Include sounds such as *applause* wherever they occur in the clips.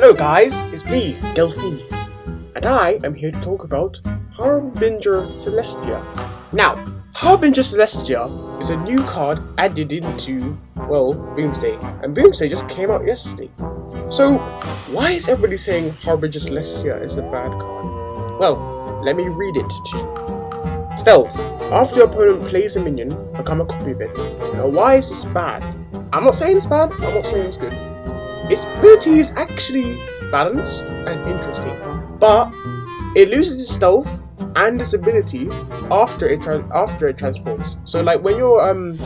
Hello guys, it's me, Delphine, and I am here to talk about Harbinger Celestia. Now, Harbinger Celestia is a new card added into, well, Boomsday, and Boomsday just came out yesterday. So, why is everybody saying Harbinger Celestia is a bad card? Well, let me read it to you. Stealth. After your opponent plays a minion, become a copy of it. Now, why is this bad? I'm not saying it's bad, I'm not saying it's good. Its ability is actually balanced and interesting, but it loses its stealth and its ability after it after it transforms. So like when your um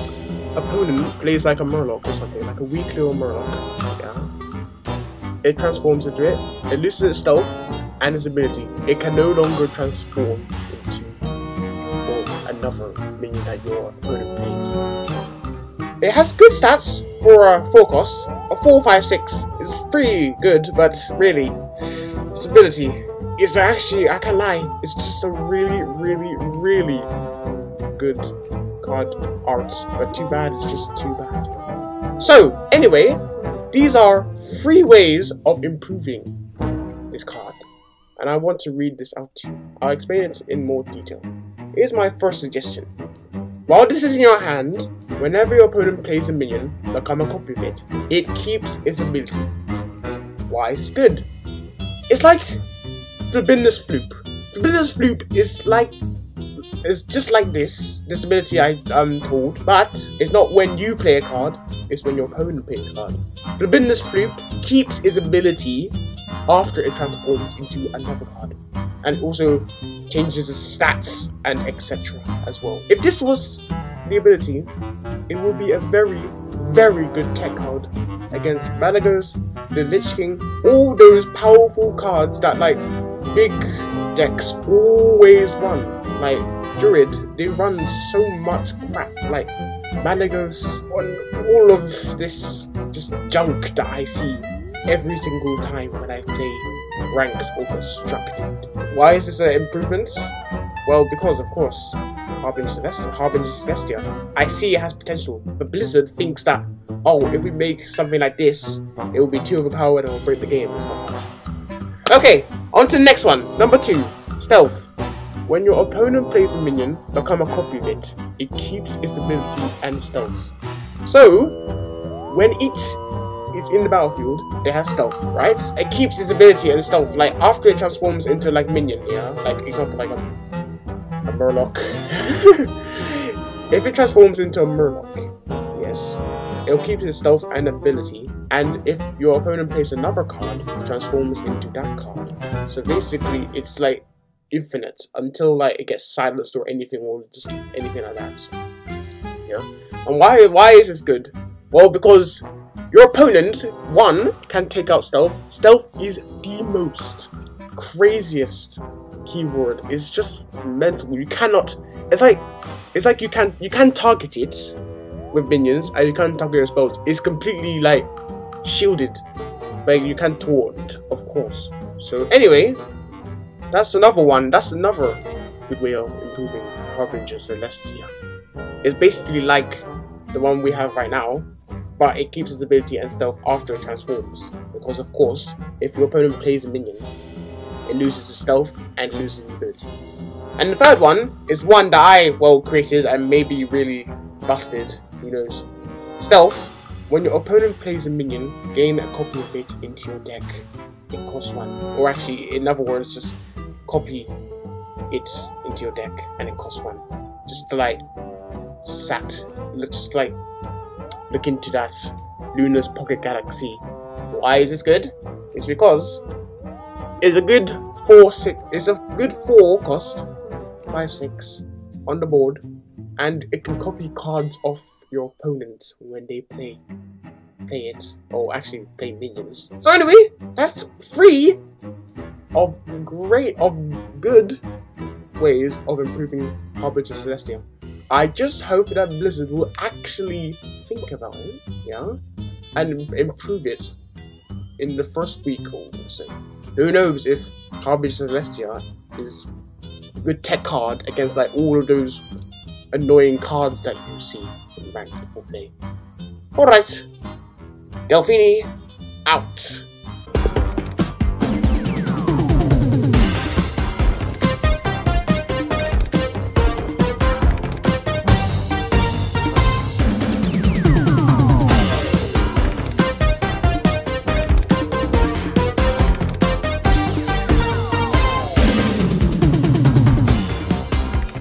opponent plays like a Murloc or something, like a weak little Murloc, yeah, it transforms into it. It loses its stealth and its ability. It can no longer transform into another minion that your opponent plays. It has good stats for a uh, 4 cost. A 456 is pretty good, but really, stability is actually, I can't lie, it's just a really, really, really good card art, but too bad, it's just too bad. So, anyway, these are three ways of improving this card, and I want to read this out to you. I'll explain it in more detail. Here's my first suggestion. While this is in your hand, whenever your opponent plays a minion, become a copy of it. It keeps its ability. Why is this good? It's like Flobbidinous Floop. Flobbidinous Floop is like it's just like this, this ability I, um, am told, but it's not when you play a card, it's when your opponent plays a card. Flobbidinous Floop keeps its ability after it transforms into another card and also changes the stats and etc. as well. If this was the ability, it will be a very, very good tech card against Malygos, the Lich King, all those powerful cards that like big decks always run. Like Druid, they run so much crap. Like Malygos on all of this just junk that I see every single time when I play ranked or constructed. Why is this an improvement? Well, because of course, Harbinger Celestia, I see it has potential, but Blizzard thinks that, oh, if we make something like this, it will be too overpowered and will break the game Okay, on to the next one. Number two, Stealth. When your opponent plays a minion, become a copy of it. It keeps its ability and stealth. So, when it is in the battlefield, it has stealth, right? It keeps its ability and stealth, like after it transforms into like minion, yeah? Like example like a, a Murloc. *laughs* if it transforms into a Murloc, yes, it'll keep its stealth and ability, and if your opponent plays another card, it transforms into that card. So basically it's like infinite until like it gets silenced or anything or just anything like that. Yeah. And why why is this good? Well because your opponent, one, can take out stealth. Stealth is the most craziest keyword. is just mental. You cannot. It's like it's like you can you can target it with minions and you can't target your spells. It's completely like shielded, but you can taunt, of course. So anyway, that's another one. That's another good way of improving Harbinger Celestia. It's basically like the one we have right now, but it keeps its ability and stealth after it transforms. Because of course, if your opponent plays a minion, it loses its stealth and loses its ability. And the third one is one that I, well, created and maybe really busted, who knows. Stealth, when your opponent plays a minion, gain a copy of it into your deck. It costs one. Or actually, in other words, just copy it into your deck and it costs one. Just to like, sat, just like look into that Luna's Pocket Galaxy. Why is this good? It's because it's a good four six. It's a good four cost, five six on the board, and it can copy cards off your opponents when they play play it, or actually play minions. So anyway, that's three of great of good ways of improving Harbinger Celestia. I just hope that Blizzard will actually think about it, yeah, and improve it in the first week or so. Who knows if Harbinger Celestia is a good tech card against like all of those annoying cards that you see in ranked people play. Alright, Delphini out.